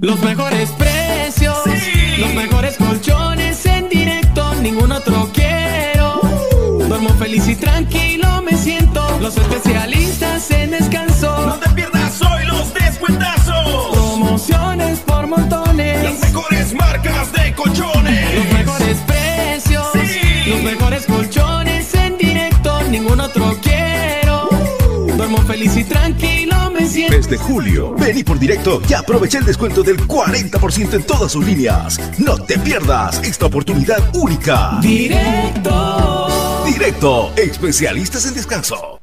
Los mejores precios, los mejores colchones en directo, ningún otro quiero. Duermo feliz y tranquilo, me siento. Los especialistas en descanso. No te pierdas hoy los descuentazos. Promociones por montones. Las mejores marcas de colchones. Los mejores precios, los mejores colchones en directo, ningún otro quiero. Duermo feliz y tranquilo, Desde julio, vení por directo y aprovecha el descuento del 40% en todas sus líneas. No te pierdas esta oportunidad única. Directo. Directo, especialistas en descanso.